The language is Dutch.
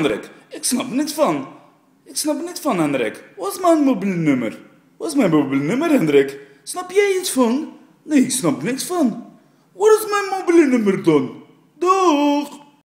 Hendrik, ik snap niks van. Ik snap niks van Hendrik. Wat is mijn mobielnommer? Wat is mijn mobiel nummer, Hendrik? Snap jij iets van? Nee, ik snap niks van. Wat is mijn mobielnommer dan? Doei!